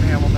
effective Hamilton.